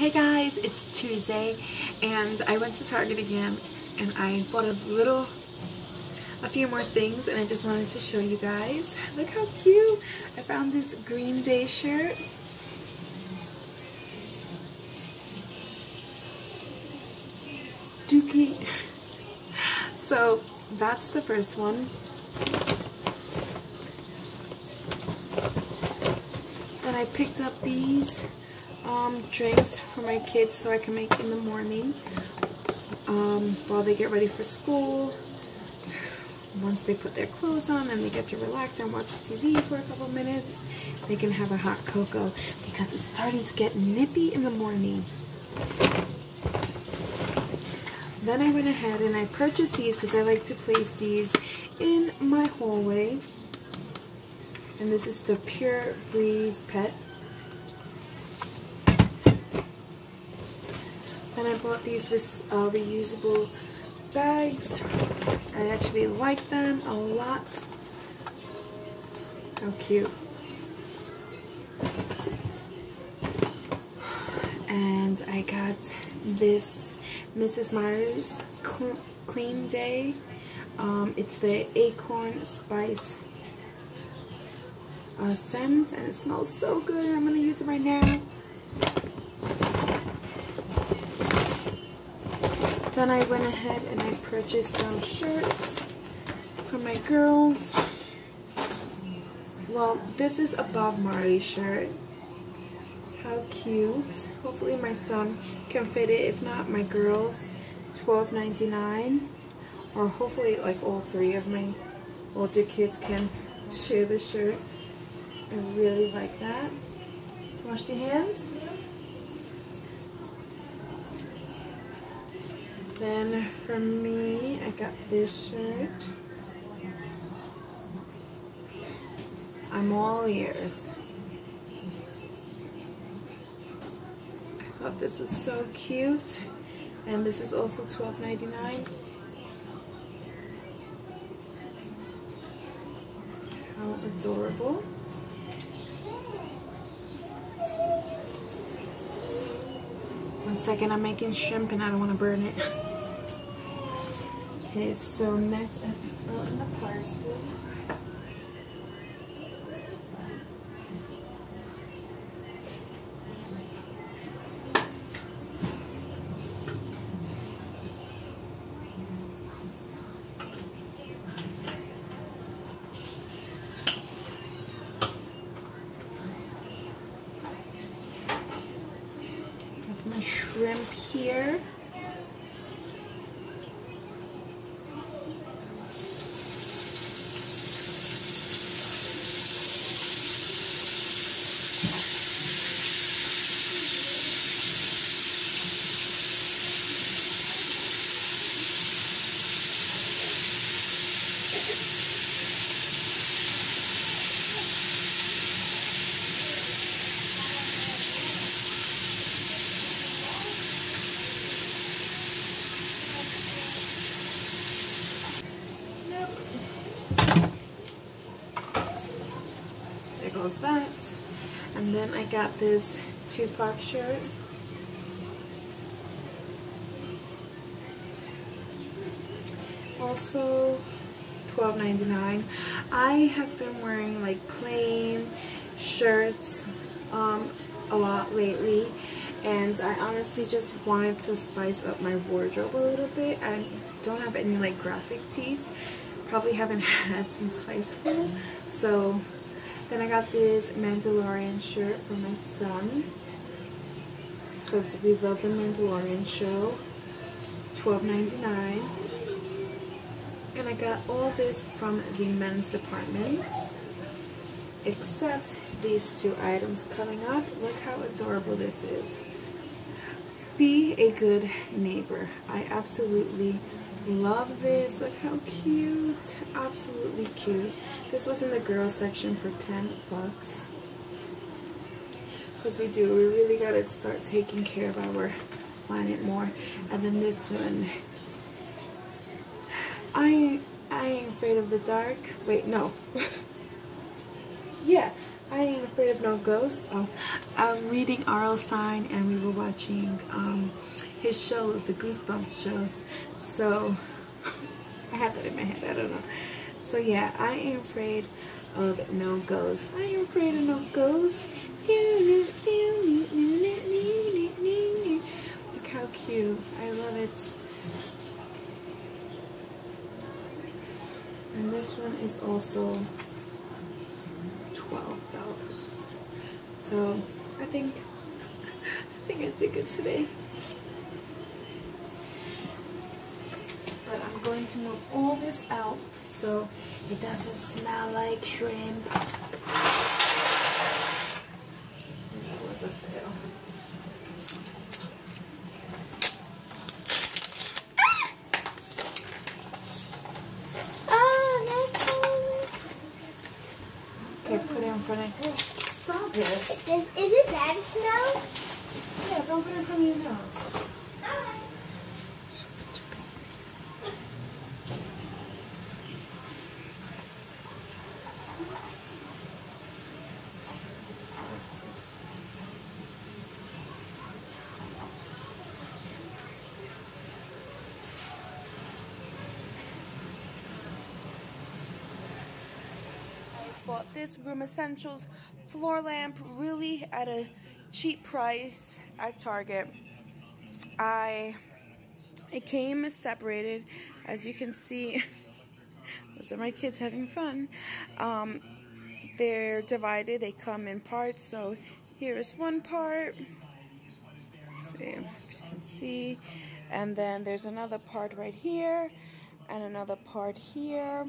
Hey guys, it's Tuesday and I went to Target again and I bought a little, a few more things and I just wanted to show you guys. Look how cute! I found this Green Day shirt. Dookie. So that's the first one. And I picked up these um, drinks for my kids so I can make in the morning um, while they get ready for school. Once they put their clothes on and they get to relax and watch TV for a couple minutes, they can have a hot cocoa because it's starting to get nippy in the morning. Then I went ahead and I purchased these because I like to place these in my hallway. And this is the Pure Breeze Pet Then I bought these uh, reusable bags. I actually like them a lot. How cute. And I got this Mrs. Meyer's Clean Day. Um, it's the Acorn Spice uh, scent and it smells so good. I'm going to use it right now. Then I went ahead and I purchased some shirts for my girls. Well, this is a Bob Marley shirt. How cute. Hopefully my son can fit it. If not, my girls, $12.99. Or hopefully like all three of my older kids can share the shirt. I really like that. Wash your hands. Then for me, I got this shirt. I'm all ears. I thought this was so cute. And this is also $12.99. How adorable. One second, I'm making shrimp and I don't want to burn it. Okay, so next I throw in the parsley. my shrimp here. There goes that. And then I got this Tupac shirt. Also $12.99. I have been wearing like plain shirts um, a lot lately and I honestly just wanted to spice up my wardrobe a little bit. I don't have any like graphic tees. Probably haven't had since high school. So then I got this Mandalorian shirt for my son. Because we love the Mandalorian show. $12.99. And I got all this from the men's department. Except these two items coming up. Look how adorable this is. Be a good neighbor. I absolutely love this. Look how cute. Absolutely cute. This was in the girls section for 10 bucks. Because we do. We really got to start taking care of our planet more. And then this one. I, I ain't afraid of the dark. Wait, no. yeah. I ain't afraid of no ghosts. Oh, I'm reading R.L. Stine and we were watching um, his shows, the Goosebumps shows. So I have that in my head. I don't know. So yeah, I am afraid of no ghosts. I am afraid of no ghosts. Look how cute. I love it. And this one is also $12. So I think I think I did good today. But I'm going to move all this out so it doesn't smell like shrimp. That was. Okay, put it in front of Stop it. Is, is it bad smell? Yeah, don't put it in front of your nose. This Room Essentials floor lamp really at a cheap price at Target. I it came separated as you can see. Those are my kids having fun. Um, they're divided they come in parts so here is one part. Let's see you can see. And then there's another part right here and another part here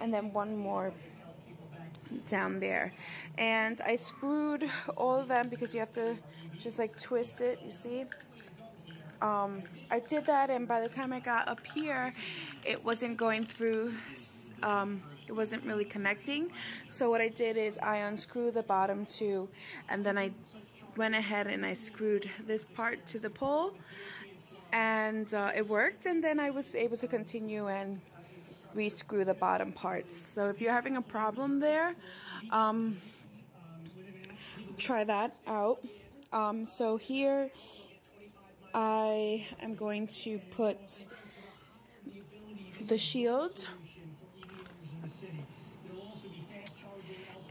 and then one more down there. And I screwed all of them because you have to just like twist it you see? Um, I did that and by the time I got up here it wasn't going through um, it wasn't really connecting. So what I did is I unscrewed the bottom two and then I went ahead and I screwed this part to the pole and uh, it worked and then I was able to continue and rescrew the bottom parts. So if you're having a problem there, um, try that out. Um, so here I am going to put the shield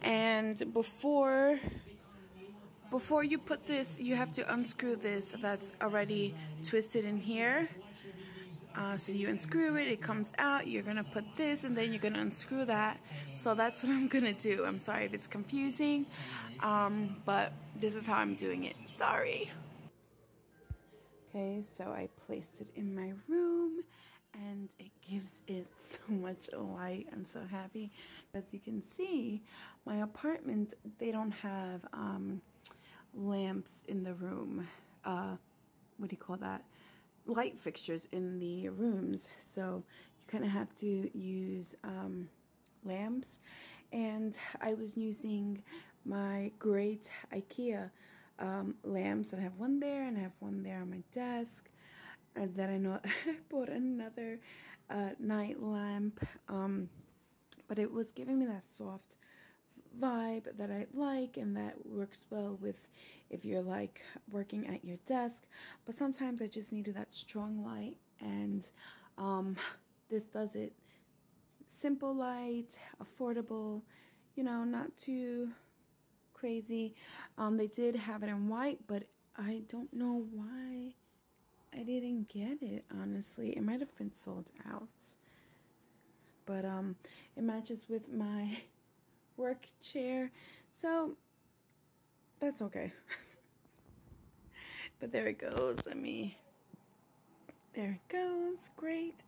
and before before you put this you have to unscrew this that's already twisted in here uh, so you unscrew it, it comes out, you're gonna put this and then you're gonna unscrew that. So that's what I'm gonna do. I'm sorry if it's confusing, um, but this is how I'm doing it. Sorry. Okay, so I placed it in my room and it gives it so much light. I'm so happy. As you can see, my apartment, they don't have um, lamps in the room. Uh, what do you call that? Light fixtures in the rooms. So you kind of have to use um, lamps. And I was using my great Ikea um, lamps. That I have one there and I have one there on my desk. And then I know I bought another uh, night lamp um, but it was giving me that soft vibe that I like and that works well with if you're like working at your desk. But sometimes I just needed that strong light and um, this does it. Simple light, affordable, you know, not too crazy. Um, they did have it in white, but I don't know why I didn't get it, honestly. It might have been sold out. But um, it matches with my work chair. So that's okay. but there it goes. Let me, there it goes. Great.